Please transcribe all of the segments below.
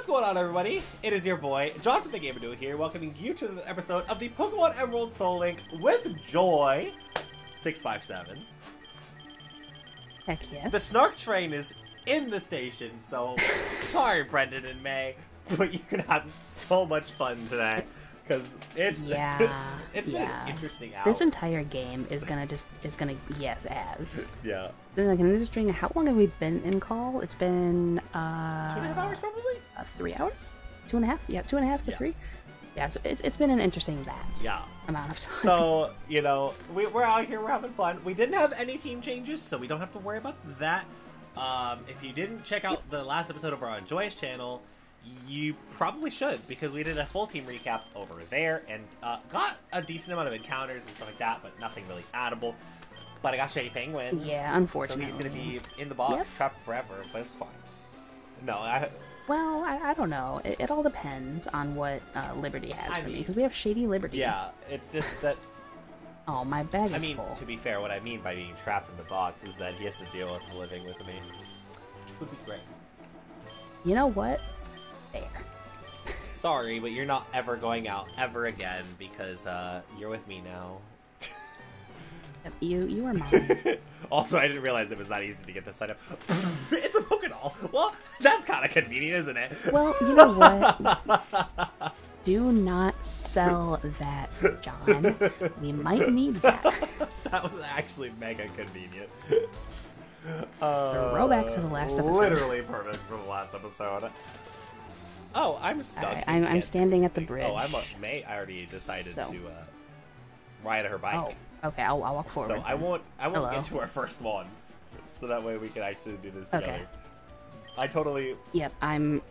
What's going on, everybody? It is your boy, John from the GamerDuo here, welcoming you to the episode of the Pokemon Emerald Soul Link with Joy 657. Heck yes. The Snark train is in the station, so sorry, Brendan and May, but you're gonna have so much fun today because it's Yeah, it's been yeah. an interesting hour. This entire game is gonna just is gonna yes as. yeah, Then like an interesting. How long have we been in call? It's been uh two and a half hours probably. Uh, three hours, two and a half. Yeah, two and a half to Yeah. three. Yeah, so it's it's been an interesting that Yeah. amount of time. So, you know, we, we're out here, we're having fun. We didn't have any team changes, so we don't have to worry about that. Um, if you didn't check out the last episode over on Joy's channel, you probably should, because we did a full team recap over there and uh, got a decent amount of encounters and stuff like that, but nothing really addable. But I got Shady Penguin. yeah, So unfortunately. he's going to be in the box, Yep. trapped forever, but it's fine. No, I, Well, I, I don't know. It, it all depends on what uh, Liberty has I for me because we have Shady Liberty. yeah, it's just that Oh, my bag is I mean, full. to be fair, what I mean by being trapped in the box is that he has to deal with living with me, which would be great. You know what? There. Sorry, but you're not ever going out ever again because uh, you're with me now. You you are mine. also, I didn't realize it was that easy to get this set up. it's a Pokédoll. Well, that's kind of convenient, isn't it? Well, you know what? Do not sell that, John. We might need that. that was actually mega convenient. Uh, Throwback to the last episode. Literally perfect from the last episode. Oh, I'm stuck. Alright, You I'm, I'm standing at the bridge. Oh, I'm a May. I already decided So- to uh, ride her bike. Oh, okay. I'll, I'll walk forward. so I won't. I won't Hello. get to our first one, so that way we can actually do this Okay. together. I totally. Yep, I'm.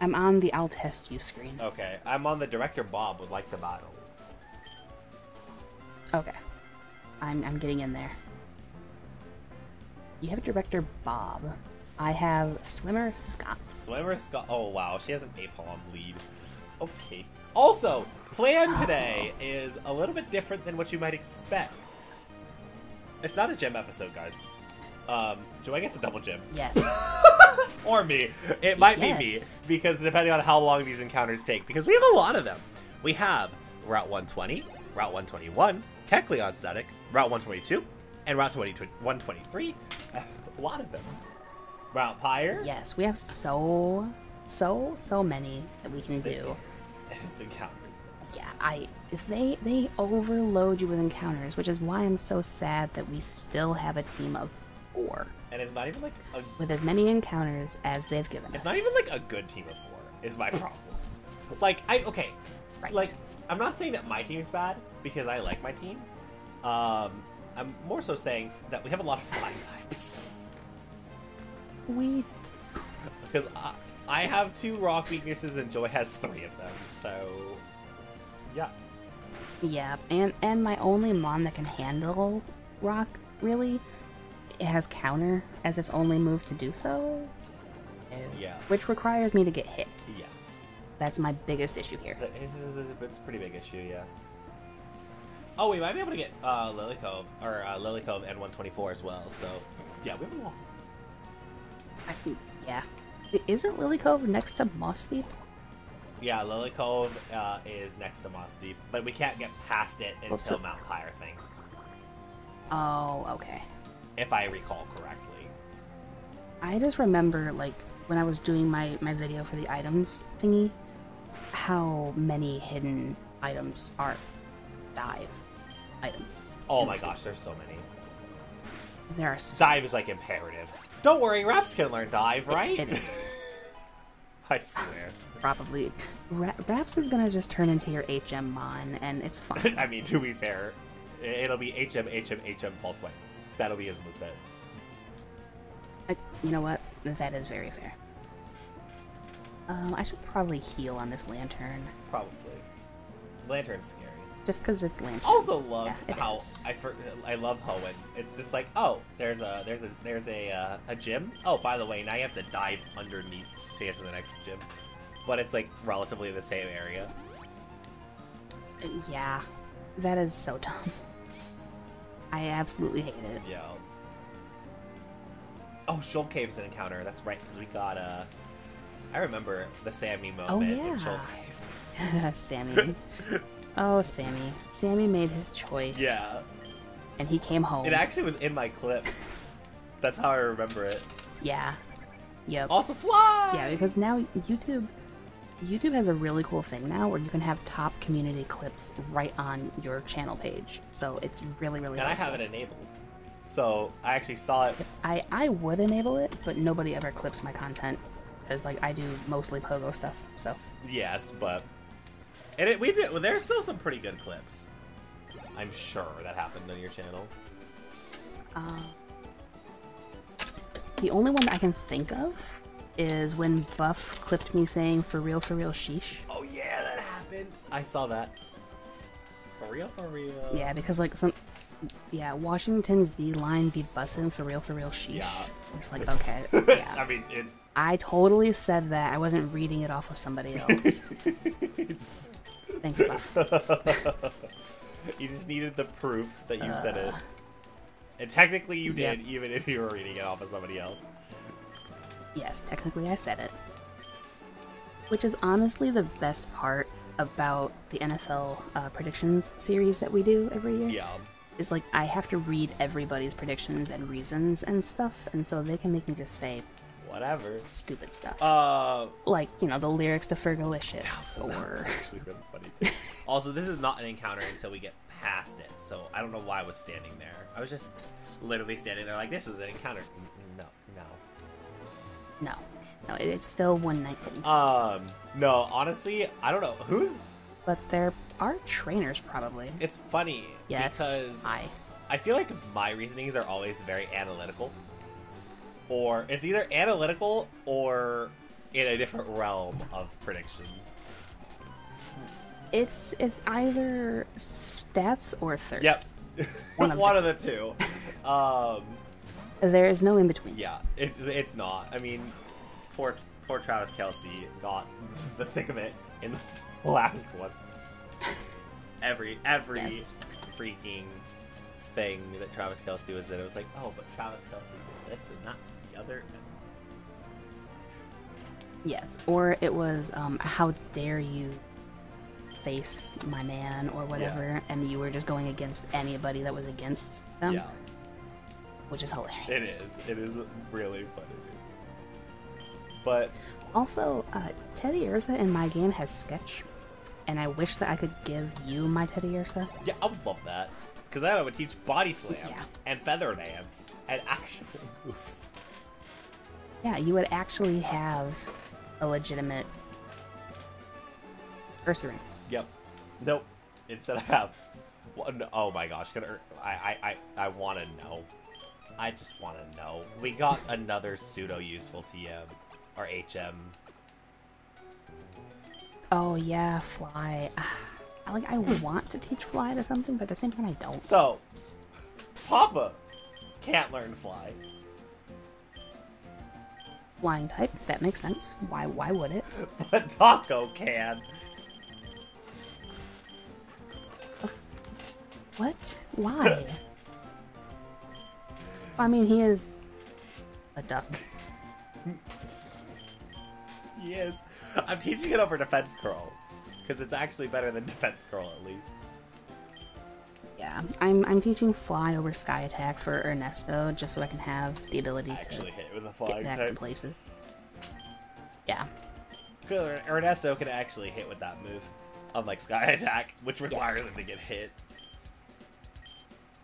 I'm on the I'll test you screen. Okay, I'm on the director. Bob would like to battle. Okay. I'm I'm getting in there. You have director Bob. I have swimmer Scott. Swimmer Scott. Oh wow, she has an Apalm lead. Okay. Also, plan today is a little bit different than what you might expect. It's not a gym episode, guys. Um, Joy gets a double gym. Yes. or me. It might be me because depending on how long these encounters take, because we have a lot of them. We have Route 120, Route 121, Kecleon Static, Route 122, and Route 20, 123. A lot of them. Route Pyre. yes, we have so so so many that we can do. Encounters. Yeah, I they they overload you with encounters, which is why I'm so sad that we still have a team of four And it's not even like a. with as many encounters as they've given It's us. It's not even like a good team of four. Is my problem. Like I okay. Right. Like I'm not saying that my team's bad because I like my team. Um, I'm more so saying that we have a lot of flying types. we Because I, have two rock weaknesses and Joy has three of them. So, yeah. yeah, and and my only mon that can handle rock really it has counter as its only move to do so. Yeah. Which requires me to get hit. Yes. That's my biggest issue here. That is- is- It's a pretty big issue, yeah. Oh, we might be able to get uh, Lilycove, or uh, Lilycove and 124 as well, so yeah, we have a lot. I, yeah. Isn't Lilycove next to Mossdeep? Yeah, Lilycove uh, is next to Mossdeep, but we can't get past it until Well, so- Mount Pyre things, Oh, okay. if I recall correctly. I just remember, like, when I was doing my, my video for the items thingy, how many hidden items are dive items. Oh my this game. gosh, there's so many. There are so Dive is like imperative. Don't worry, Raps can learn dive, It- right? it is. I swear. probably. Ra- Raps is gonna just turn into your HM Mon, and it's fine. I mean, to be fair, it'll be HM, HM, HM, false swipe. That'll be his moveset. I, you know what? That is very fair. Um, I should probably heal on this lantern, Probably. Lantern's scary. Just because it's lantern. Also love Yeah, it how is. I for, I love Hoenn. It's just like, oh, there's a there's a there's a uh, a gym. Oh, by the way, now you have to dive underneath to get to the next gym. But it's like relatively the same area. Yeah, that is so dumb. I absolutely hate it. Yeah. Oh, Shoal Cave's an encounter. That's right, because we got uh I remember the Sammy moment Oh, in yeah. Sammy. oh, Sammy. Sammy made his choice. Yeah. And he came home. It actually was in my clips. That's how I remember it. yeah. Yep. Also, fly. Yeah, because now YouTube YouTube has a really cool thing now where you can have top community clips right on your channel page. So it's really, really and I have it enabled, so I actually saw it. I, I would enable it, but nobody ever clips my content. Because like I do mostly pogo stuff, so Yes, but and it, we did. Well, there's still some pretty good clips. I'm sure that happened on your channel. uh, the only one I can think of is when Buff clipped me saying for real for real sheesh. Oh yeah, that happened. I saw that. For real, for real. Yeah, because like some yeah, Washington's D line be bussin' for real for real sheesh. Yeah. It's like okay, I mean, it, I totally said that. I wasn't reading it off of somebody else. Thanks, Buff. you just needed the proof that you said it. Uh, And technically, you yep. did, even if you were reading it off of somebody else. Yes, technically I said it. Which is honestly the best part about the NFL uh, predictions series that we do every year. Yeah. Is like I have to read everybody's predictions and reasons and stuff, and so they can make me just say Whatever. stupid stuff. Uh, like, you know, the lyrics to Fergalicious, or. really funny. too. also, this is not an encounter until we get past it, so I don't know why I was standing there. I was just literally standing there like, this is an encounter. No, no. No. No, it's still 119. Um, no, honestly, I don't know. Who's. But there are trainers, probably. It's funny Yes. because I. I feel like my reasonings are always very analytical. Or it's either analytical or in a different realm of predictions. It's it's either stats or thirst. Yep. One of One the of the two. Um, There is no in between. yeah, it's it's not. I mean, poor poor Travis Kelce got the thick of it in the last one. Every every freaking thing that Travis Kelce was in, it was like, oh, but Travis Kelce did this and not the other. Yes. Or it was um, how dare you face my man or whatever, and you were just going against anybody that was against them, yeah, which is hilarious. it is. It is really funny. dude. But Also, uh, Teddiursa in my game has sketch, and I wish that I could give you my Teddiursa. yeah, I would love that because then I would teach body slam Yeah. and feather dance and action moves. Yeah, you would actually have a legitimate Ursaring. Yep. Nope. Instead, I have. One, oh my gosh! Gonna. I. I. I. I want to know. I just want to know. We got another pseudo useful TM or HM. Oh yeah, fly. I like I hmm. want to teach fly to something, but at the same time I don't. So, Papa can't learn fly. Flying type, that makes sense. Why why would it? But Taco can. What? Why? I mean he is a duck. Yes. I'm teaching it over defense curl because it's actually better than defense curl at least. Yeah. I'm I'm teaching fly over sky attack for Ernesto just so I can have the ability to Actually hit with a get back to places. Yeah. Because Ernesto can actually hit with that move, unlike Sky Attack, which requires Yes. him to get hit.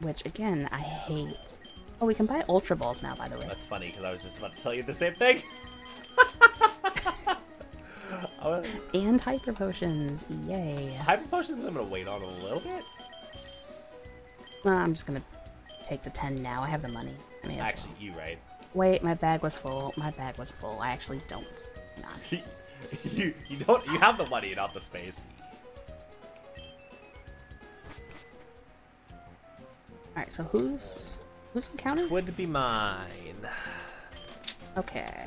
Which again I hate. Oh, we can buy ultra balls now, by the way. That's funny because I was just about to tell you the same thing. Was- And hyper potions, yay! Hyper potions, I'm gonna wait on a little bit. Well, I'm just gonna take the ten now. I have the money. I mean, Actually, you right. wait, my bag was full. My bag was full. I actually don't. Hang you you don't you have the money, not the space. All right, so who's who's encountered? Would be mine, Okay,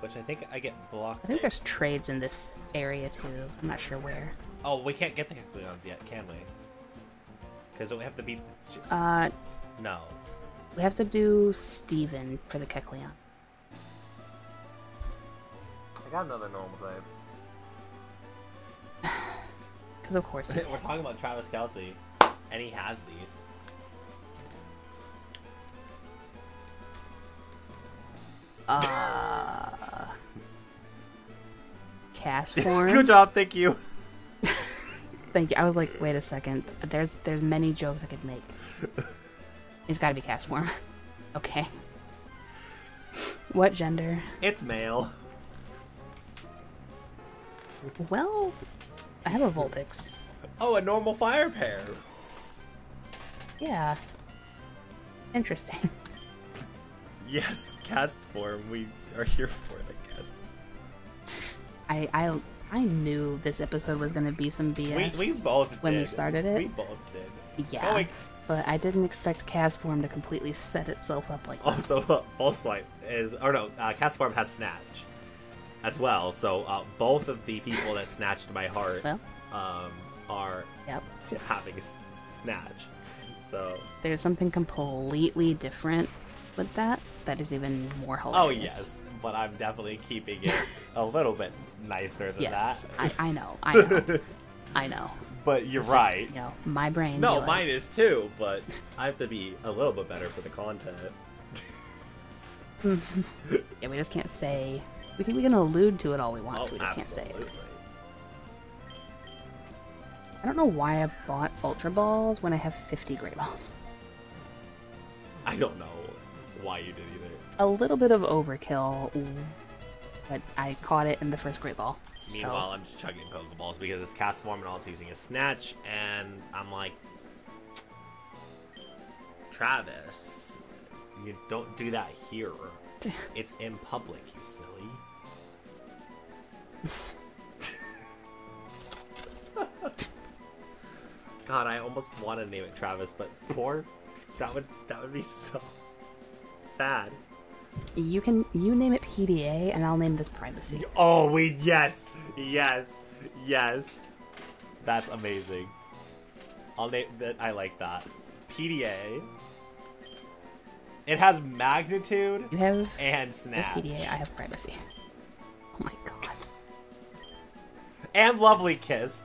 which I think I get blocked. I think there's trades in this area too. I'm not sure where. Oh, we can't get the Kecleons yet, can we? Because we have to beat. Uh, No. we have to do Steven for the Kecleon. I got another normal type. Because of course you We're talking about Travis Kelce, and he has these. Uh, Castform. Good job, thank you. Thank you. I was like, wait a second. There's there's many jokes I could make. It's got to be Castform. okay. What gender? It's male. Well, I have a Vulpix. Oh, a normal fire pair. Yeah. Interesting. Yes, cast form. We are here for it, I guess. I I I knew this episode was gonna be some BS. We, we both when we started it? We both did. Yeah. Oh. But I didn't expect Castform to completely set itself up like that. Also, uh, Full Swipe is, or no, uh, Castform has Snatch as well. So uh, both of the people that snatched my heart Well, um, are yep. having s- Snatch. So, There's something completely different with that that is even more hilarious. oh yes, but I'm definitely keeping it a little bit nicer than Yes. that. I, I know. I know. I know. but you're It's just, right. you know, my brain. No, like, mine is too, but I have to be a little bit better for the content. Yeah, we just can't say. We can we can allude to it all we want. Oh, we just can't say it. I don't know why I bought Ultra Balls when I have 50 Great Balls. I don't know why you did. A little bit of overkill, but I caught it in the first Great Ball. So Meanwhile, I'm just chugging Pokeballs because it's Castform and all it's using is Snatch, and I'm like, Travis, you don't do that here. It's in public, you silly. God, I almost want to name it Travis, but poor. That would that would be so sad. You can you name it PDA and I'll name this Privacy. Oh, we yes, yes, yes. That's amazing. I'll name that. I like that. PDA. It has magnitude You have and snap PDA. I have Privacy. Oh my god. and lovely kiss.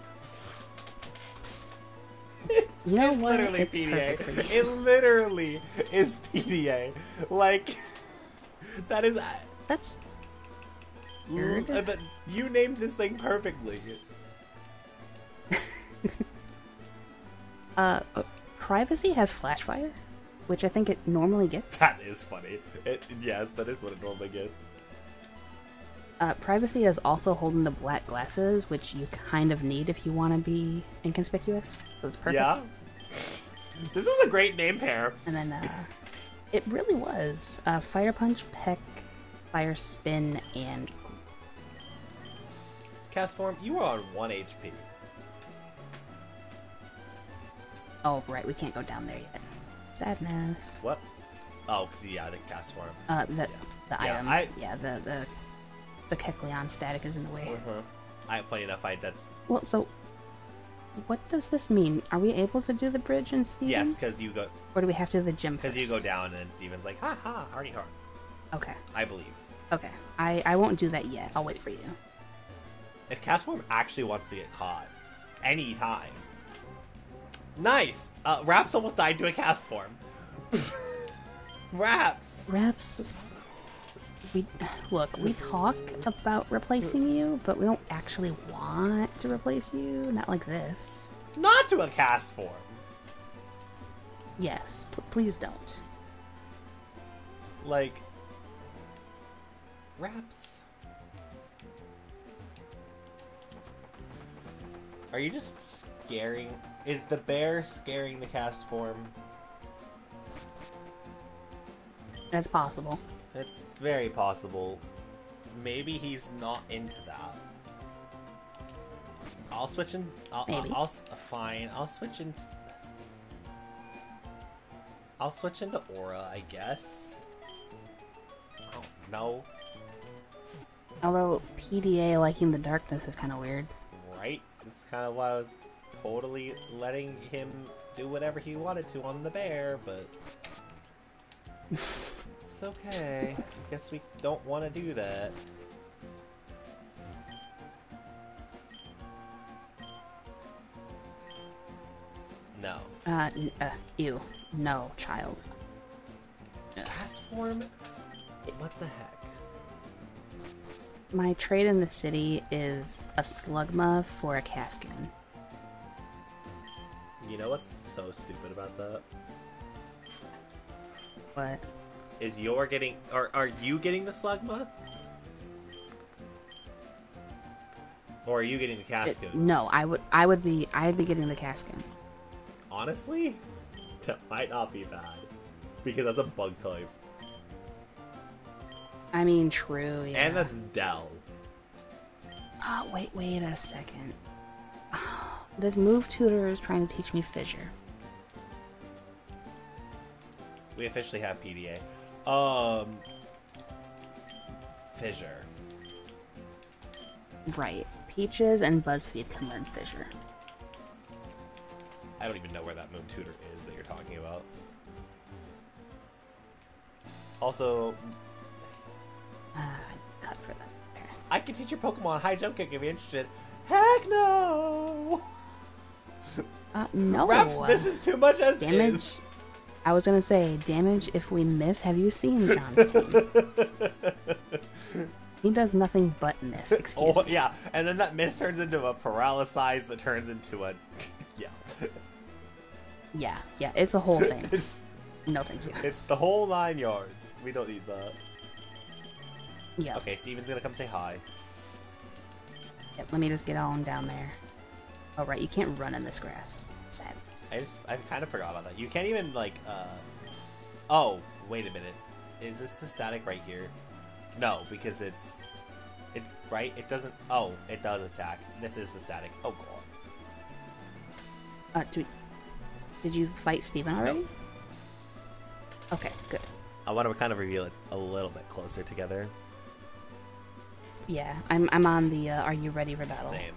You know it's what? literally It's PDA. perfect for you. It literally is PDA. Like that is. That's l- Weird. uh, but you named this thing perfectly. uh, uh, Privacy has Flashfire, which I think it normally gets. That is funny. It, yes, that is what it normally gets. Uh, privacy is also holding the black glasses, which you kind of need if you want to be inconspicuous. So it's perfect. Yeah. This was a great name pair. And then uh, it really was uh, Fire Punch, Peck, Fire Spin, and Castform, you are on 1 HP. oh right, we can't go down there yet. Sadness. What? Oh, because, yeah, the Castform. Uh, the the Yeah, item. I- Yeah, the the the Kecleon static is in the way. Uh-huh. I, funny enough, I, that's, Well, so what does this mean? Are we able to do the bridge in Steven? yes, because you go, Or do we have to do the gym because you go down and Steven's like, ha ha, already hard. Okay. I believe. Okay. I I won't do that yet. I'll wait for you. If Castform actually wants to get caught, anytime. Nice! Uh, Raps almost died to a Castform. Raps! Reps. We look. We talk about replacing you, but we don't actually want to replace you. Not like this. Not to a Castform. Yes. Please don't. Like, Raps. Are you just scaring? Is the bear scaring the Castform? That's possible. It's very possible. Maybe he's not into that. I'll switch in. I'll, Maybe. I'll, I'll fine. I'll switch in. I'll switch into aura, I guess. Oh no! Although PDA liking the darkness is kind of weird. Right? That's kind of why I was totally letting him do whatever he wanted to on the bear, but That's okay. Guess we don't want to do that. No. Uh, uh ew. No, child. Gas form? What the heck? My trade in the city is a slugma for a Cascoon. You know what's so stupid about that? What? Is you're getting, or are you getting the slugma? Or are you getting the uh, it, Cascoon? no, I would I would be I'd be getting the Cascoon. Honestly, that might not be bad. Because that's a bug type. I mean, true. Yeah. And that's Dell. Oh, wait, wait a second. This move tutor is trying to teach me fissure. We officially have PDA. Um. Fissure. Right. Peaches and BuzzFeed can learn fissure. I don't even know where that Move Tutor is that you're talking about. Also, Uh, cut for that. Okay. I can teach your Pokemon high jump kick if you're interested. Heck no! Uh, no. Raps misses too much as Damage. is. I was gonna say damage if we miss. Have you seen John's team? he does nothing but miss. Excuse Oh me. yeah, and then that miss turns into a paralysis that turns into a yeah. Yeah, yeah. It's a whole thing. No, thank you. it's the whole nine yards. We don't need that. Yeah. Okay, Steven's gonna come say hi. Yep, let me just get on down there. Oh right, you can't run in this grass. Sadness. I just I kind of forgot about that. You can't even like uh Oh, wait a minute. Is this the static right here? No, because it's it's right. It doesn't. Oh, it does attack. This is the static. Oh god. Uh, did, did you fight Steven already? Okay, good. I want to kind of reveal it a little bit closer together. Yeah, I'm I'm on the uh, Are you ready for battle? Same.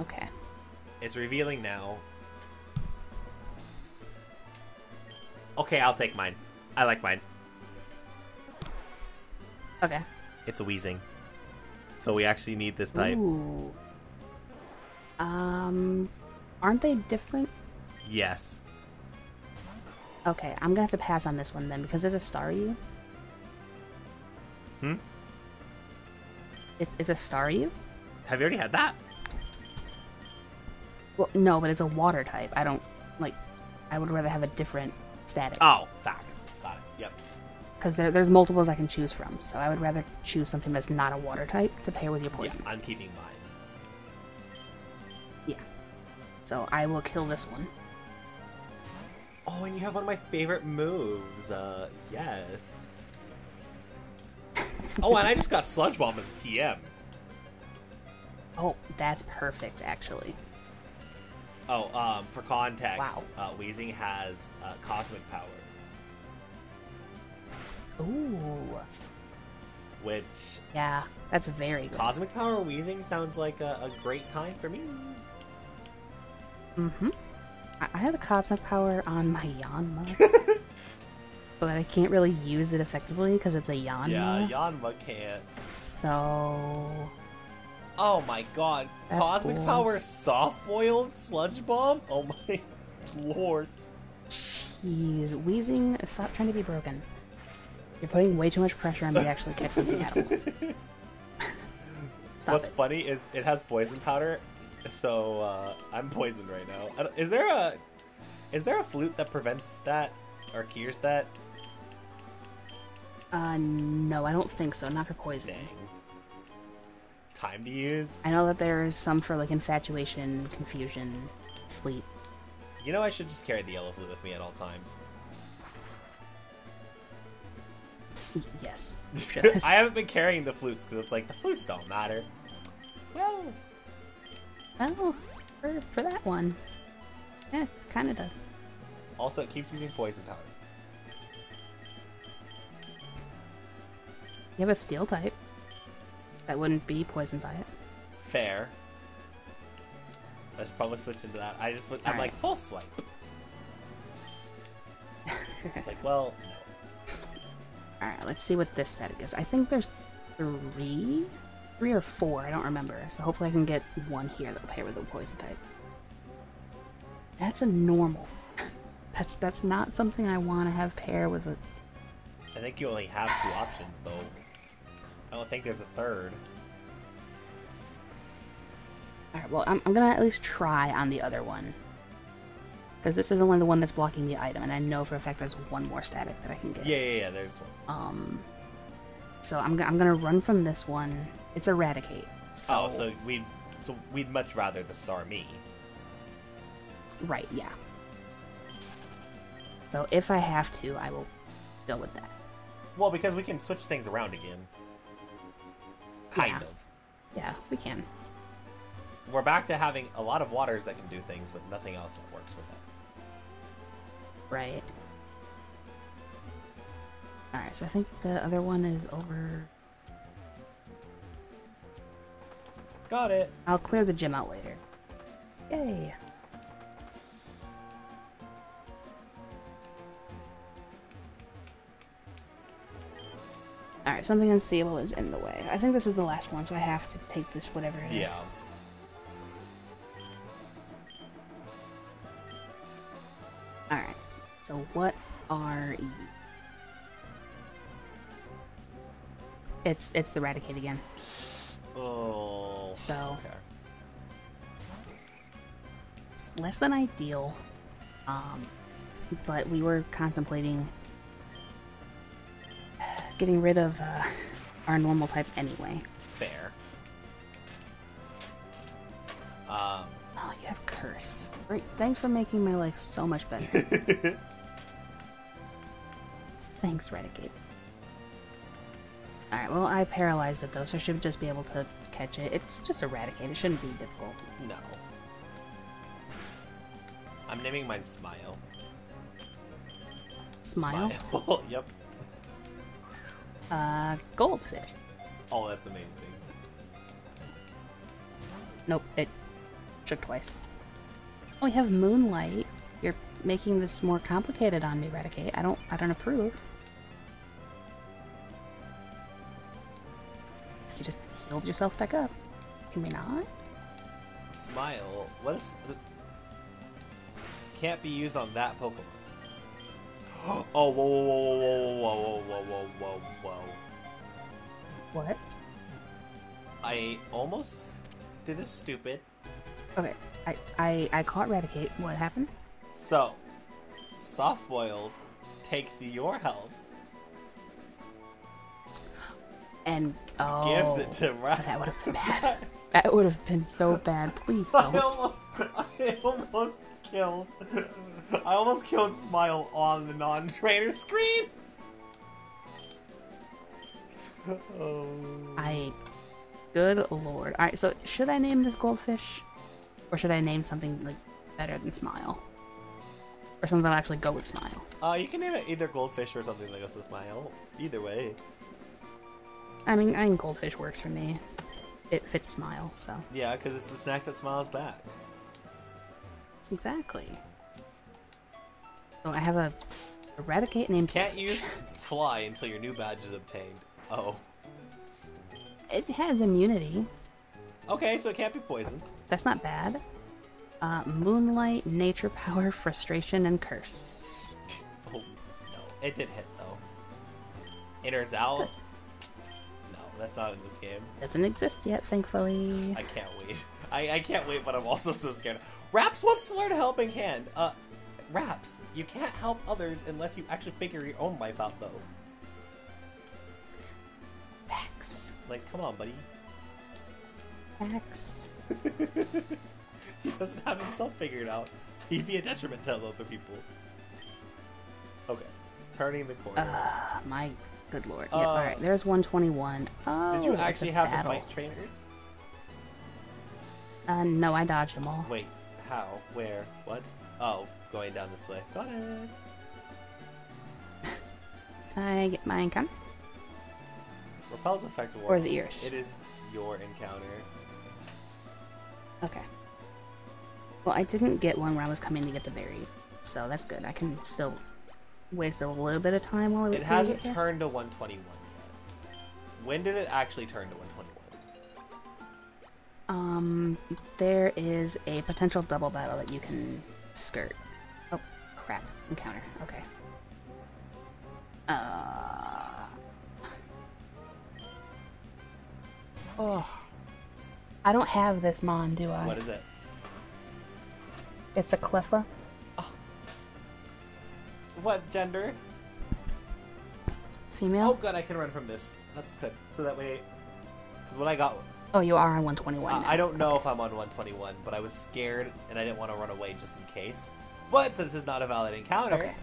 Okay. It's revealing now. Okay, I'll take mine. I like mine. Okay. It's a weezing. So we actually need this type. Ooh. Um, aren't they different? Yes. Okay, I'm gonna have to pass on this one then because there's a Staryu. Hmm? It's it's a Staryu. Have you already had that? Well, no, but it's a water type. I don't like. I would rather have a different static Oh, facts. Got it. Yep. because there, there's multiples I can choose from. So I would rather choose something that's not a water type to pair with your Yeah, poison. I'm keeping mine. Yeah. So I will kill this one. Oh, and you have one of my favorite moves. Uh, yes. oh, and I just got Sludge Bomb as a TM. Oh, that's perfect, actually. Oh, um, for context, Wow. uh, Weezing has uh, Cosmic Power, Ooh. which Yeah, that's very good. Cosmic Power Weezing sounds like a, a great time for me. Mm-hmm. I, I have a cosmic power on my Yanma. but I can't really use it effectively because it's a Yanma. Yeah, Yanma can't. So Oh my god. That's Cosmic cool. Power Soft Boiled Sludge Bomb? Oh my lord. Jeez, Weezing, stop trying to be broken. You're putting way too much pressure on me to actually catch something edible. Stop What's it. funny is it has poison powder, so uh, I'm poisoned right now. Is there a is there a flute that prevents that or cures that? Uh, no, I don't think so. Not for poison. Dang. Time to use. I know that there's some for like infatuation, confusion, sleep. You know I should just carry the yellow flute with me at all times. Yes, should. I haven't been carrying the flutes because it's like the flutes don't matter. Well, well, for for that one, eh, kind of does. also it keeps using poison powder. You have a steel type. That wouldn't be poisoned by it. Fair. I should probably switch into that. I just I'm Alright. like full swipe. It's like well no. Alright, let's see what this static is. I think there's three? Three or four, I don't remember. So hopefully I can get one here that'll pair with the poison type. That's a normal. That's that's not something I want to have pair with a. I think you only have two options, though. I don't think there's a third. Alright, well, I'm, I'm gonna at least try on the other one. Because this is only the one that's blocking the item, and I know for a fact there's one more static that I can get. Yeah, yeah, yeah. There's one. Um. So I'm, I'm gonna run from this one. It's Raticate. So, Oh, so we'd so we'd much rather the star me. Right, yeah. So if I have to, I will go with that. Well, because we can switch things around again. Kind Yeah. of. Yeah, we can. We're back to having a lot of waters that can do things, but nothing else that works with it. Right. Alright, so I think the other one is over. Got it. I'll clear the gym out later. Yay! Alright, something unseeable is in the way. I think this is the last one, so I have to take this whatever it is. Yeah. Alright, so what are you? It's it's the Raticate again. Oh. So Okay. it's less than ideal. Um, but we were contemplating getting rid of uh, our normal type anyway. Fair. Um. Oh, you have curse. Great. Thanks for making my life so much better. Thanks, Renegade. Alright, well, I paralyzed it though, so I should just be able to catch it. It's just Raticate, it shouldn't be difficult. no. I'm naming mine Smile. Smile? Smile. yep. Uh, Goldfish. Oh, that's amazing. Nope, it shook twice. Oh, we have Moonlight. You're making this more complicated on me, Raticate. I don't, I don't approve. So you just healed yourself back up. Can we not? Smile. What is? Can't be used on that Pokemon. Oh, whoa, whoa, whoa, whoa, whoa, whoa, whoa, whoa, whoa. What? I almost did it stupid. Okay, I, I, I caught Raticate. What happened? So, soft boiled takes your health, And oh, gives it oh, to Ra- that would have been bad. That would have been so bad. Please don't. I almost, I almost killed. I almost killed Smile on the non-trainer screen. Oh. I. Good lord. Alright, so should I name this goldfish? Or should I name something, like, better than Smile? Or something that'll actually go with Smile? Uh, you can name it either goldfish or something like a smile. Either way. I mean, I think goldfish works for me. It fits Smile, so. Yeah, because it's the snack that smiles back. Exactly. So I have a Raticate named Can't Goldfish. use fly until your new badge is obtained. Oh. It has immunity. Okay, so it can't be poison. That's not bad. Uh, Moonlight, Nature Power, Frustration, and Curse. Oh, no. It did hit, though. Innards out? No, that's not in this game. Doesn't exist yet, thankfully. I can't wait. I, I can't wait, but I'm also so scared. Raps wants to learn a helping hand. Uh, Raps, you can't help others unless you actually figure your own life out, though. Facts. Like, come on, buddy. Facts. he doesn't have himself figured out. He'd be a detriment to other people. Okay, turning the corner. Uh, my good lord. Yep, Uh, alright, there's 121. Oh, Did you it's actually have battle. to fight trainers? Uh, no, I dodged them all. Wait, how? Where? What? Oh, going down this way. Got it. I get my encounter? Repel's effect Or is it yours? It is your encounter. Okay. Well, I didn't get one when I was coming to get the berries, so that's good. I can still waste a little bit of time while It for you to hasn't turned to 121 yet. When did it actually turn to 121? Um, there is a potential double battle that you can skirt. Oh, crap. Encounter. Okay. Uh. Oh. I don't have this mon, do I? What is it? It's a Cleffa. What gender? Female? Oh, good. I can run from this. That's good. So that way, because when I got, Oh, you are on 121. uh. I don't know if I'm on 121, but I was scared and I didn't want to run away just in case. But since it's not a valid encounter, Okay.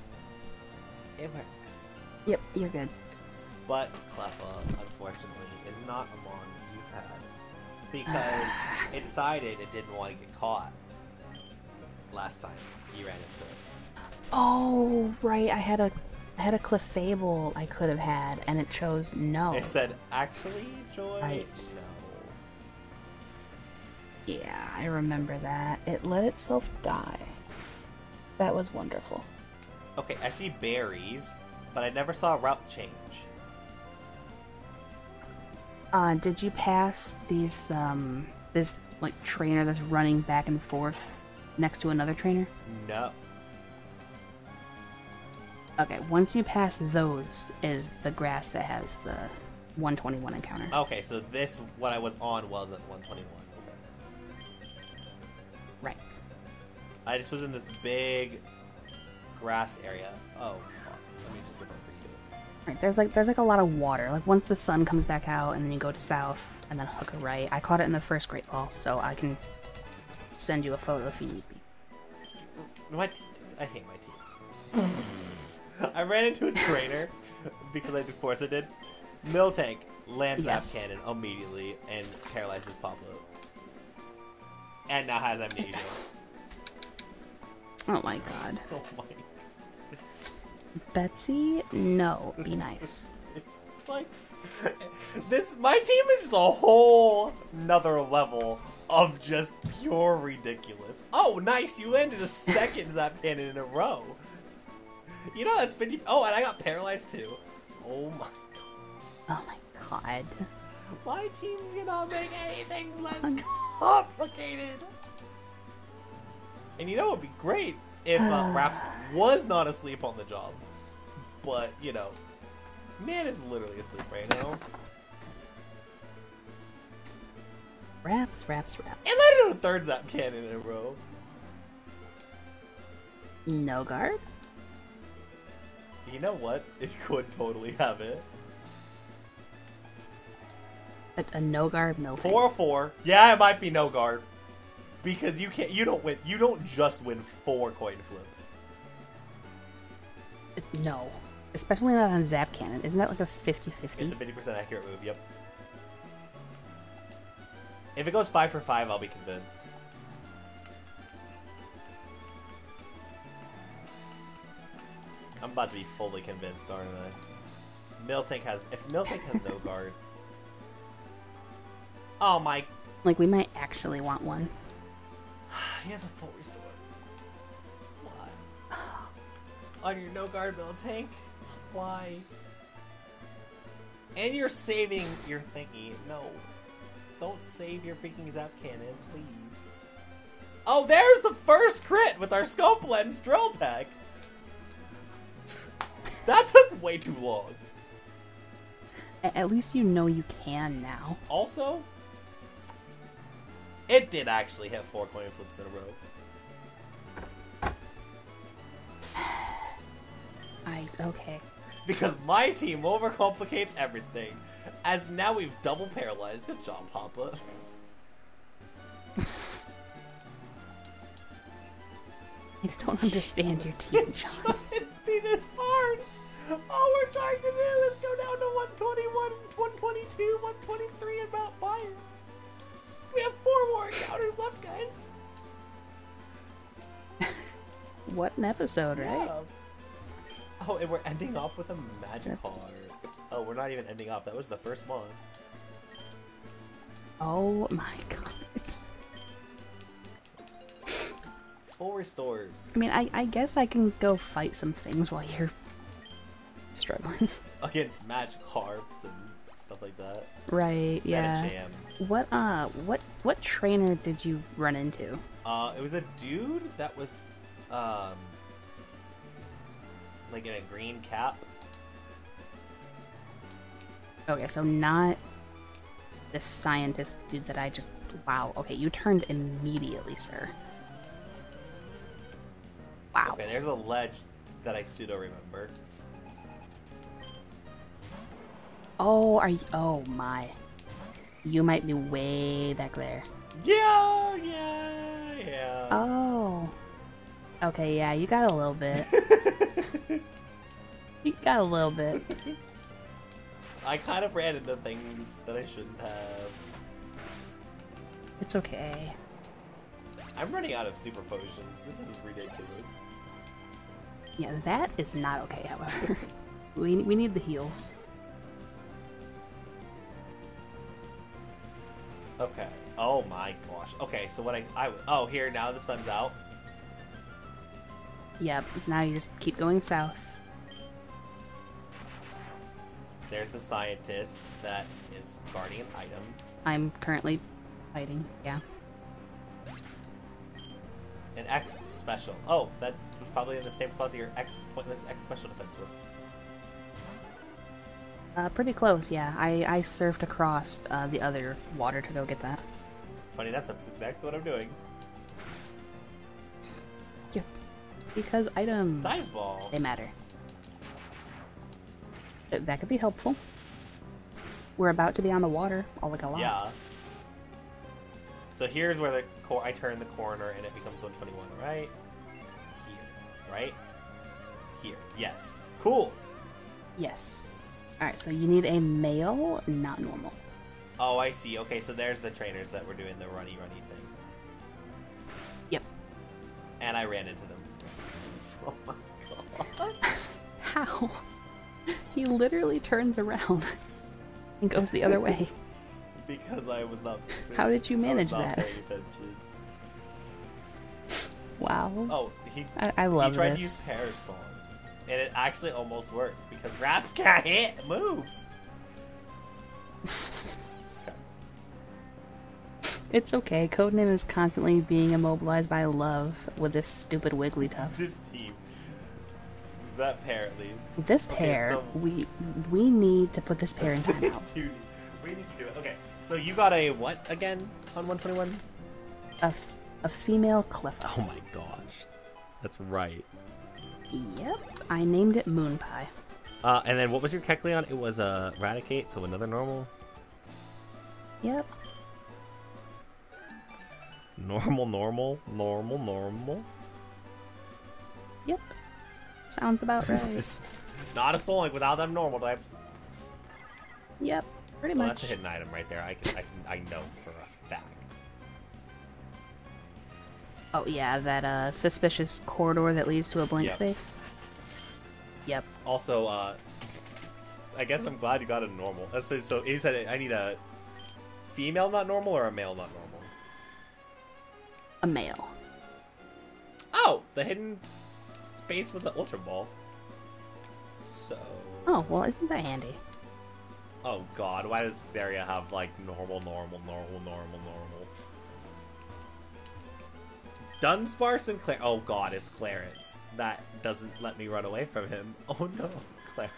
it works. Yep, you're good. But Cleffa, unfortunately, is not a mon because it decided it didn't want to get caught last time you ran into it. Oh, right. I had a I had a Clefable I could have had, and it chose no. It said, "Actually, Joy, Right. no." Yeah, I remember that. It let itself die. That was wonderful. Okay, I see berries, but I never saw a route change. Uh, did you pass these um this like trainer that's running back and forth next to another trainer? No. Okay, once you pass those is the grass that has the 121 encounter. Okay, so this what I was on wasn't 121. Okay. Right. I just was in this big grass area. Oh, fuck. let me just look. Right. There's like there's like a lot of water. Like once the sun comes back out and then you go to south and then hook a right. I caught it in the first Great Ball, so I can send you a photo if you need me. My I hate my team. I ran into a trainer because I, of course, I did. Miltank lands Yes. cannon immediately and paralyzes Pablo, and now has amnesia. Oh my god. oh my! Betsy, no, be nice. It's like this. My team is just a whole another level of just pure ridiculous. Oh, nice! You landed a second zap cannon in a row. You know that's been. Oh, and I got paralyzed too. Oh my! Oh my god. My team cannot make anything less complicated. And you know, it'd be great if uh, Raps was not asleep on the job. But you know, man is literally asleep right now. Raps, raps, raps. And landed a third zap cannon in a row. No guard? You know what? It could totally have it. A, a no guard. Four four. Yeah, it might be no guard. Because you can't you don't win you don't just win four coin flips. No. Especially not on Zap Cannon. Isn't that like a 50-50? It's a fifty percent accurate move, yep. If it goes five for five, I'll be convinced. I'm about to be fully convinced, aren't I? Miltank has if Miltank has no guard. Oh my Like, we might actually want one. He has a full restore. Why? On your no guard build tank? Why? And you're saving your thingy. No. Don't save your freaking Zap Cannon, please. Oh, there's the first crit with our Scope Lens Drill Peck! That took way too long. At least you know you can now. Also, it did actually have four coin flips in a row. I. Okay. Because my team overcomplicates everything. As now we've double paralyzed. Good job, Papa. I don't understand your team, John. It'd be this hard. All we're trying to do is go down to 121, 122, 123 and Mount Pyre. We have four more encounters left, guys. What an episode, right? Yeah. Oh, and we're ending off with a magic card. Oh, we're not even ending off. That was the first one. Oh my god. Full restores. I mean, I, I guess I can go fight some things while you're struggling. Against magic harps and stuff like that. right, yeah. Jam. What uh what what trainer did you run into? Uh, it was a dude that was um, like in a green cap. Okay, so not this scientist dude that I just. Wow. Okay, you turned immediately, sir. Wow. Okay, there's a ledge that I pseudo remember. Oh, are you? Oh my. You might be way back there. Yeah, yeah, yeah. Oh. Okay, yeah, you got a little bit. you got a little bit. I kind of ran into things that I shouldn't have. It's okay. I'm running out of super potions. This is ridiculous. Yeah, that is not okay, however. we, we need the heals. Okay. Oh my gosh. Okay, so what I I oh here now the sun's out. Yep, so now you just keep going south. There's the scientist that is guarding an item. I'm currently fighting, yeah. An X special. Oh, that was probably in the same spot that your X pointless X special defense was. Uh, pretty close, yeah. I, I surfed across uh, the other water to go get that. Funny enough, that's exactly what I'm doing. Yep. Because items, Dive ball. they matter. Uh, That could be helpful. We're about to be on the water, all like a lot. Yeah. So here's where the cor- I turn the corner and it becomes 121, right? Here, right? Here. Yes. Cool. Yes. Alright, so you need a male, not normal. Oh, I see. Okay, so there's the trainers that were doing the runny runny thing, Yep. and I ran into them. Oh my god. How? he literally turns around and goes the other way. Because I was not. How did you I was manage that? Wow. Oh, he. I, I love he tried this. to use Parasol, and it actually almost worked because Raps can't hit moves. It's okay. Codename is constantly being immobilized by love with this stupid Wigglytuff. This team, that pair at least. This Okay, pair, so- we we need to put this pair in timeout. Dude, we need to do it. Okay, so you got a what again on 121? a, f- a female Clifton. Oh my gosh, that's right. Yep, I named it Moon Pie. Uh, and then what was your Kecleon? It was a uh, Raticate, so another normal. Yep. Normal, normal, normal, normal. Yep. Sounds about right. Not a soul link without them normal type. yep. Pretty Well, much. that's a hidden item right there. I can, I can, I know for a fact. Oh yeah, that uh suspicious corridor that leads to a blank Yep. space. Yep. Also, uh, I guess I'm glad you got a normal. Uh, So, so you said I need a female not normal or a male not normal. A male. Oh, the hidden space was an Ultra Ball. So, Oh well, isn't that handy? oh god, why does this area have like normal, normal, normal, normal, normal? Dunsparce and Claire. Oh god, it's Clarence. That doesn't let me run away from him. Oh no, Claire.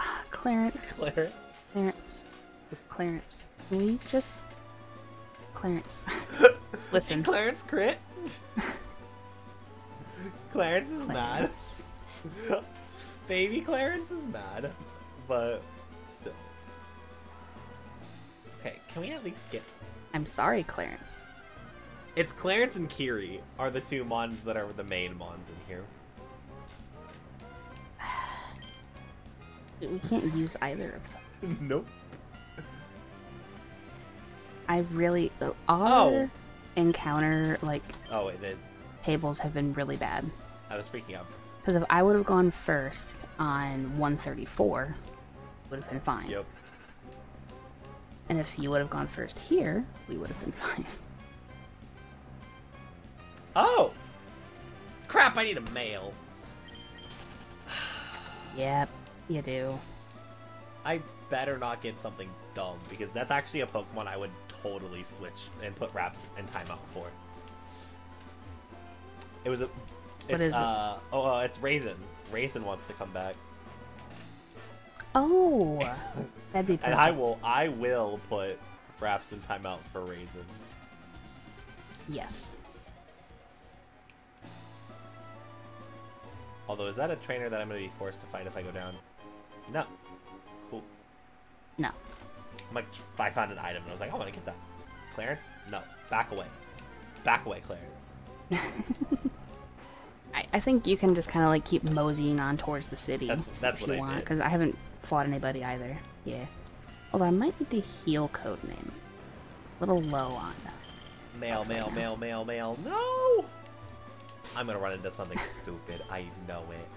Clarence. Clarence. Clarence. Clarence. Can we just Clarence. Listen. Clarence crit. Clarence is mad. Baby Clarence is mad, but still. Okay, can we at least get? I'm sorry, Clarence. It's Clarence and Kiri are the two mons that are the main mons in here. We can't use either of those. Nope. I really oh, oh. our Oh. encounter like Oh wait, then tables have been really bad. I was freaking out. Because if I would have gone first on 134, would have been fine. Yep. And if you would have gone first here, we would have been fine. Oh. Crap! I need a male. yep, you do. I better not get something dumb because that's actually a Pokemon I would totally switch and put Raps and timeout for. It was a What is it? uh, Oh, uh, it's Raisin. Raisin wants to come back, Oh, that'd be perfect. and I will. I will put Raps in timeout for Raisin. Yes. Although, is that a trainer that I'm going to be forced to fight if I go down? No. Cool. No. I'm like, I found an item and I was like, I want to get that. Clarence? No. Back away. Back away, Clarence. I, I think you can just kind of like keep moseying on towards the city That's- that's if what you I want, because I haven't fought anybody either. Yeah. Although I might need to heal code name. A little low on that. Male, male, male, male, male. No! I'm gonna run into something stupid. I know it.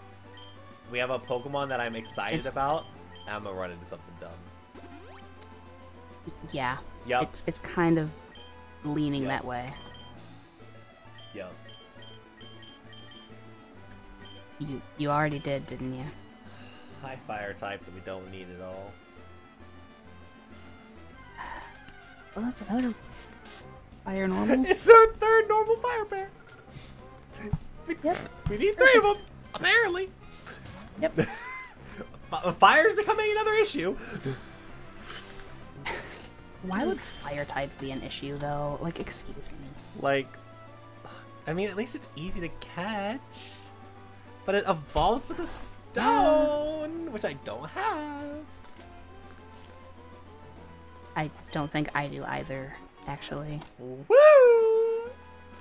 We have a Pokemon that I'm excited It's- about. I'm gonna run into something dumb. Yeah. Yep. It's it's kind of leaning Yep. that way. Yep. You you already did, didn't you? High fire type that we don't need at all. Well, that's another fire normal. It's our third normal fire bear. We, Yep. we need three of them, apparently. yep. F- Fire's becoming another issue. Why would fire type be an issue though? Like, excuse me. Like, I mean, at least it's easy to catch. But it evolves with a stone, which I don't have. I don't think I do either, actually. Woo!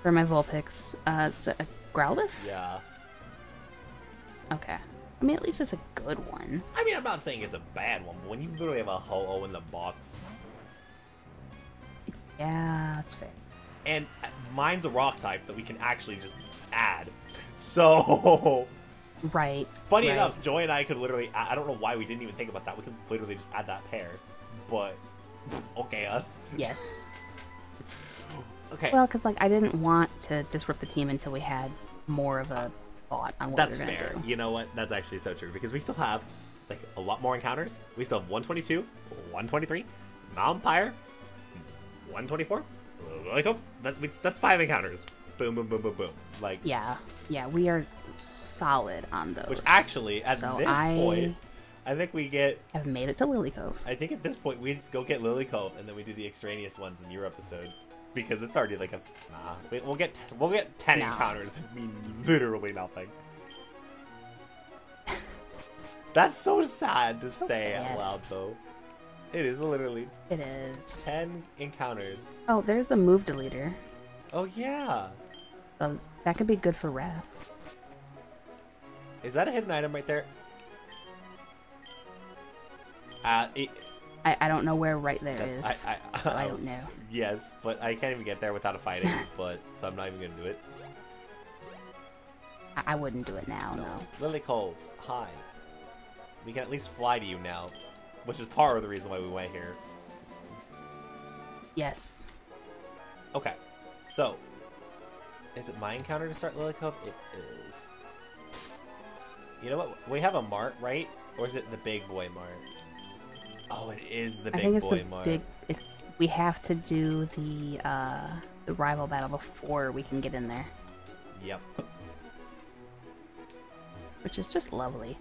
For my Vulpix, uh, it's a Growlithe? Yeah. Okay. I mean, at least it's a good one. I mean, I'm not saying it's a bad one, but when you literally have a Ho-Oh in the box, Yeah, that's fair. and uh, mine's a rock type that we can actually just add. So, Right. funny right. enough, Joy and I could literally, I I don't know why we didn't even think about that. We could literally just add that pair. But, okay, us. Yes. Okay. Well, because, like, I didn't want to disrupt the team until we had more of a thought on what That's we were fair. do. You know what? That's actually so true because we still have like a lot more encounters. We still have 122, 123, Vampire, 124. Like oh, that, that's five encounters. Boom, boom, boom, boom, boom. Like, Yeah. Yeah, we are solid on those. which actually at So this I point, I think we get. I've made it to Lilycove. I think at this point we just go get Lilycove and then we do the extraneous ones in your episode because it's already like a. Nah, we- we'll get we'll get ten Nah. encounters that mean literally nothing. That's so sad to So say sad. out loud, though. It is literally It is. ten encounters. Oh, there's the move deleter. Oh yeah, So that could be good for Raps. is that a hidden item right there? Uh, it, I, I don't know where right there That's- is, I- I- so I don't know. yes, but I can't even get there without a fighting. but so I'm not even gonna do it. I, I wouldn't do it now, no. Lilycove, hi. We can at least fly to you now, which is part of the reason why we went here. Yes. Okay, so is it my encounter to start Lilycove? It is. You know what? We have a mart, right? Or is it the big boy mart? Oh, it is the I big think it's boy the big. It, we have to do the uh, the rival battle before we can get in there, Yep, which is just lovely.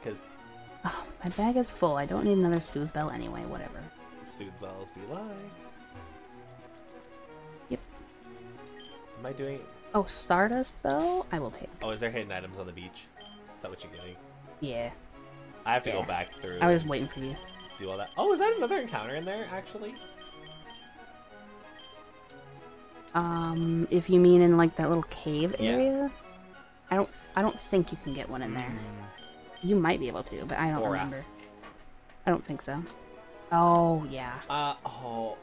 because Oh, my bag is full. I don't need another Soothe Bell anyway. Whatever. soothe bells be like. Yep. Am I doing? Oh, Stardust though, I will take. Oh, is there hidden items on the beach? Is that what you're getting? Yeah, I have to go back through. I was waiting for you. do all that. Oh, is that another encounter in there? Actually, Um, if you mean in like that little cave Yeah. area, I don't. I don't think you can get one in there. You might be able to, but I don't Boras. remember. I don't think so. Oh yeah. Uh oh,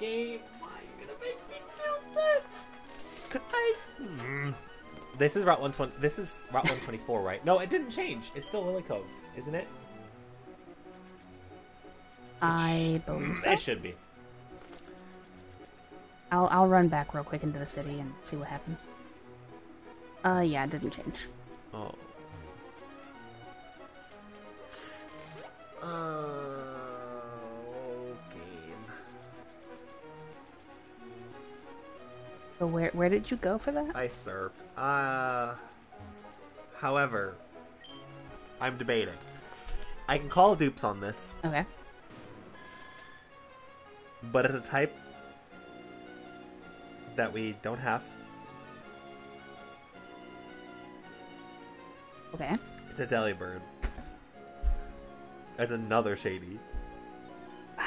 game. Why are you gonna make me do this? I. Mm. This is Route 120. This is Route 124, right? No, it didn't change. It's still Lilycove, isn't it? I believe so. It should be. I'll I'll run back real quick into the city and see what happens. Uh yeah, it didn't change. Oh. Uh, okay. So where where did you go for that? I served. Uh, however, I'm debating. I can call dupes on this, Okay. but it's a type that we don't have. Okay. It's a Delibird. That's another shady.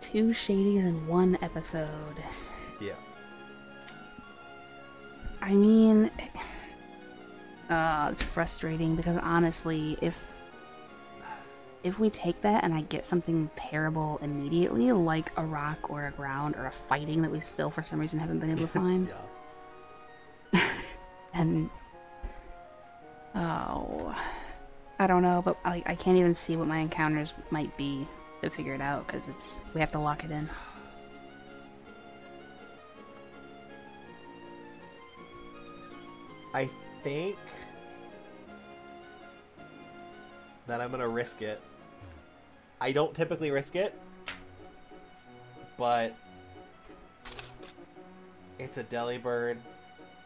Two shadies in one episode. Yeah. I mean, uh, it's frustrating because honestly, if if we take that and I get something parable immediately, like a rock or a ground or a fighting that we still for some reason haven't been able to find, then oh, I don't know, but I, I can't even see what my encounters might be to figure it out because it's we have to lock it in. I think that I'm gonna risk it. I don't typically risk it, but it's a Delibird.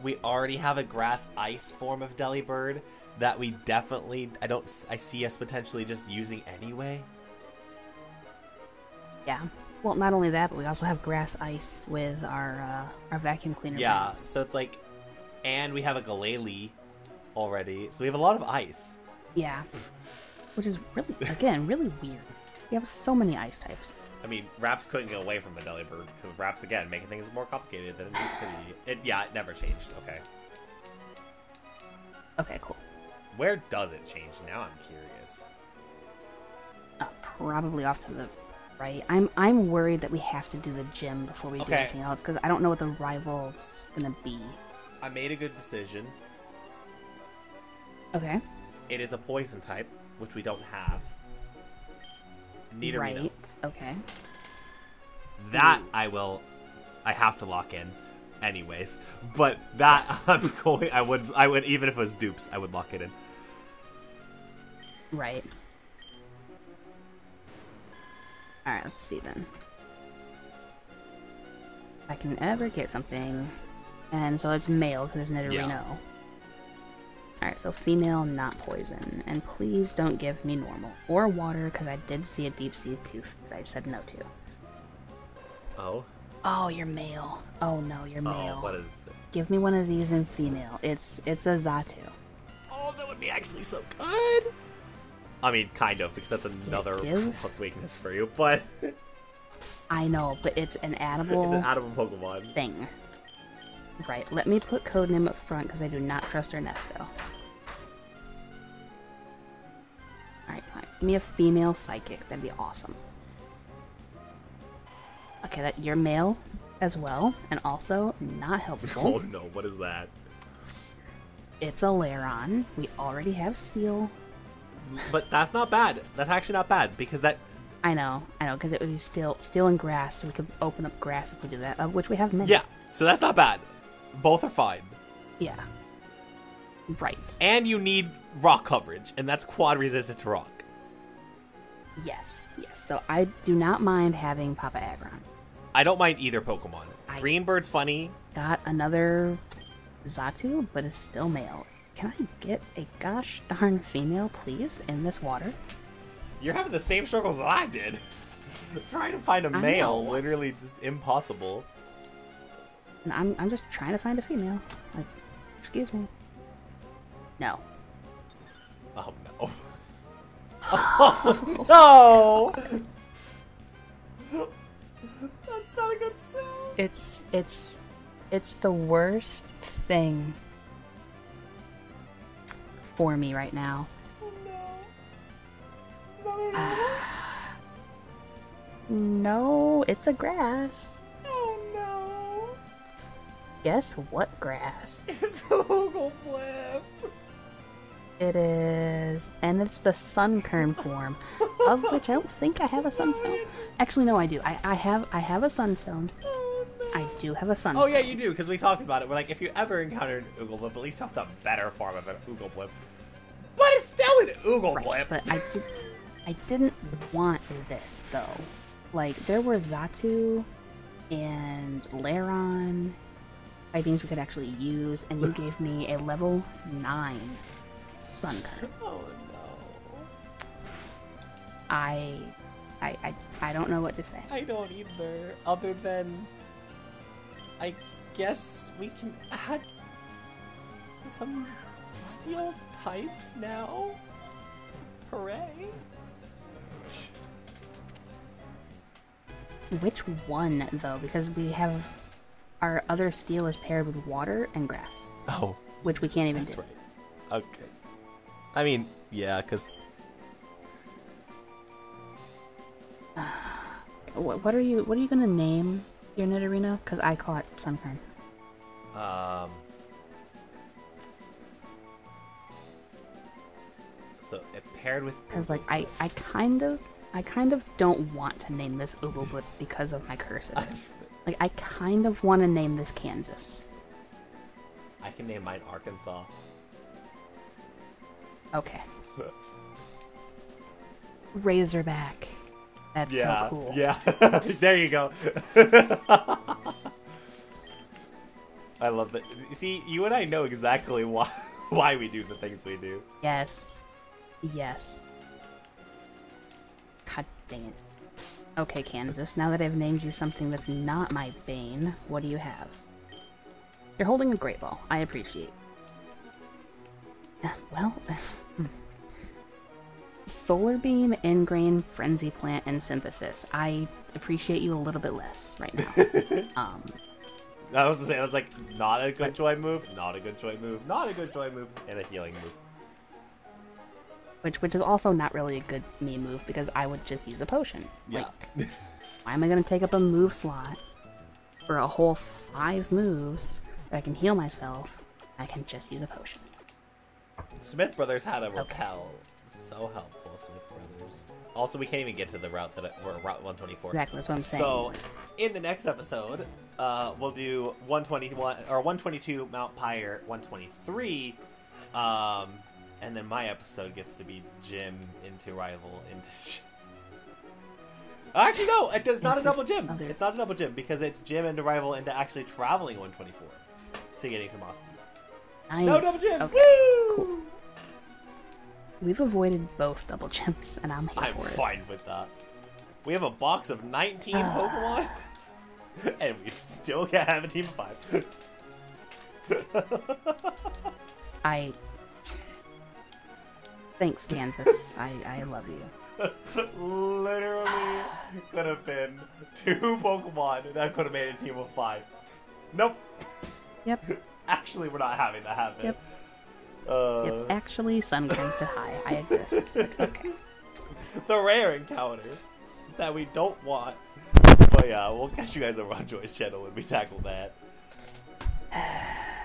We already have a grass ice form of Delibird that we definitely I don't s- I see us potentially just using anyway. Yeah. Well, not only that, but we also have grass ice with our uh, our vacuum cleaner. Yeah, brands. so it's like, and we have a Glalie already, so we have a lot of ice. Yeah. Which is really, again, really weird. We have so many ice types. I mean, Raps couldn't get away from the Delibird because Raps again making things more complicated than it needs to be. It yeah, it never changed. Okay, Okay, cool. where does it change? Now I'm curious. Uh, probably off to the right. I'm I'm worried that we have to do the gym before we do anything else because I don't know what the rival's gonna be. I made a good decision. Okay. It is a poison type, which we don't have. Nidorino. Right. Okay. That I will. I have to lock in, anyways. But that Yes. I'm going. I would. I would even if it was dupes. I would lock it in. Right. All right. Let's see then. If I can ever get something, and so it's male because it's Nidorino. Yeah. Alright, so female, not poison. And please don't give me normal. Or water, because I did see a deep sea tooth that I said no to. Oh. Oh, you're male. Oh no, you're oh, male. Oh, what is it? Give me one of these in female. It's it's a Xatu. Oh, that would be actually so good. I mean, kind of, because that's another weakness for you, but I know, but it's an addable it's an animal Pokemon. thing. Right, let me put codename up front because I do not trust Ernesto. Alright, fine. Give me a female psychic. That'd be awesome. Okay, that you're male as well, and also not helpful. Oh no, what is that? it's a Lairon. We already have steel. But that's not bad. That's actually not bad because that. I know, I know, because it would be steel, steel and grass, so we could open up grass if we do that, of which we have many. Yeah, so that's not bad. Both are fine. Yeah. Right. And you need rock coverage, and that's quad resistant to rock. Yes, yes. So I do not mind having Papa Aggron. I don't mind either Pokemon. I- Greenbird's funny. Got another Xatu, but it's still male. Can I get a gosh darn female, please, in this water? You're having the same struggles that I did. Trying to find a I male, know. literally just impossible. I'm, I'm just trying to find a female. Like, excuse me. No. Oh no. Oh no! That's not a good sound. It's, it's, it's the worst thing for me right now. Oh no. Another No, it's a grass. Guess what grass? It's Google Blip. It is, and it's the Sunkern form, of which I don't think I have a Sunstone. Actually, no, I do. I, I have I have a Sunstone. Oh, no. I do have a Sunstone. Oh yeah, you do, because we talked about it. We're like, if you ever encountered an Oogle Blip, at least have the better form of an Oogle Blip. But it's still an Oogle Right, but I did I didn't want this though. Like there were Xatu and Lairon fightings we could actually use, and you gave me a level 9 Sunkern. Oh no. I, I, I, I don't know what to say. I don't either. Other than, I guess we can add some steel types now. Hooray! Which one, though? Because we have our other steel is paired with water and grass, Oh, which we can't even that's do. right. Okay. I mean, yeah, because What, what are you? What are you gonna name your Nidorino? Because I call it Sunkern. um. So it paired with Because like I, I kind of, I kind of don't want to name this Ubu, because of my cursive. Like I kind of want to name this Kansas. I can name mine Arkansas. Okay. Razorback. That's so cool. Yeah. there you go. I love that. See, you and I know exactly why why we do the things we do. Yes. Yes. God dang it. Okay, Kansas, now that I've named you something that's not my bane, what do you have? You're holding a great ball. I appreciate. Well, Solar Beam, Ingrain, Frenzy Plant, and Synthesis. I appreciate you a little bit less right now. um, I was to say that's like not a good joy move, not a good joy move, not a good joy move, and a healing move. Which which is also not really a good me move because I would just use a potion. Yeah. Like, why am I gonna take up a move slot for a whole five moves that I can heal myself? I can just use a potion. Smith Brothers had a repel. So helpful, Smith Brothers. Also, we can't even get to the route that we're Route 124. Exactly, that's what I'm saying. So, in the next episode, uh, we'll do 121 or 122 Mount Pyre, 123, um, and then my episode gets to be gym into rival into. Actually, no, it- it's not a It's a double gym. other- It's not a double gym because it's gym into rival into actually traveling 124 to getting to Deep. nice. No double gyms. Okay, Woo! cool. We've avoided both double gems, and I'm here I'm for it. fine with that. We have a box of 19 Pokemon, and we still can't have a team of five. I. Thanks, Kansas. I I love you. Literally could have been two Pokemon that could have made a team of five. Nope. Yep. Actually, we're not having that happen. Yep. Uh, Yep. Actually, Sunkern said hi. I exist. It's like okay. the rare encounter that we don't want. But yeah, we'll catch you guys over on Joy's channel when we tackle that.